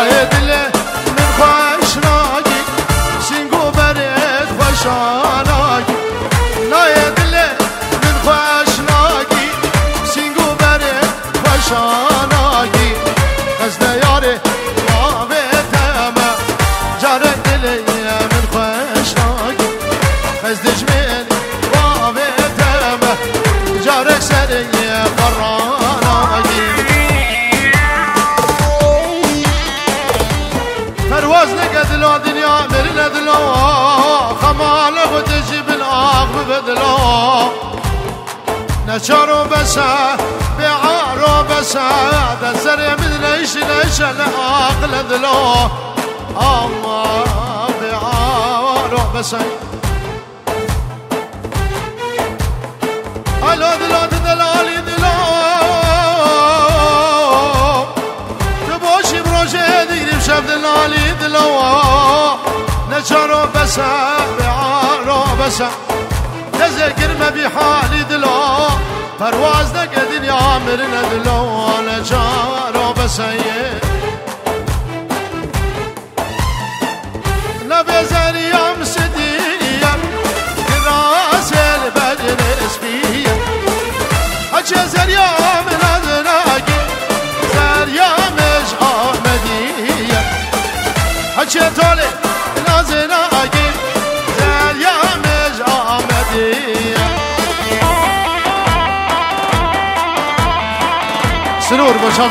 های دل من خوش ناگی سینگو برد خوش آناگی نای دل من خوش ناگی سینگو برد خوش آناگی از دیار آوه تمه جاره دل من خوش ناگی از دجمه باز نقدلو دنيا مرلدلو خمالغ تجيب الآخ بدلو نشارو بسا بعارو بسا دسر من ليش ليش الآخ لدلو الله بعارو بسا ألو دلو بروجي ديري بشاف دلالي دلو نشارو بسا. بعارو بسا تذكر ما بحالي دلو پرواز نکه دنیا مرنه دلو آن چارو بسیه نبی زریم سدیم راس البدن اسبیه اچه چطوره نازنا اگه زریمش آمدیم سنور باشا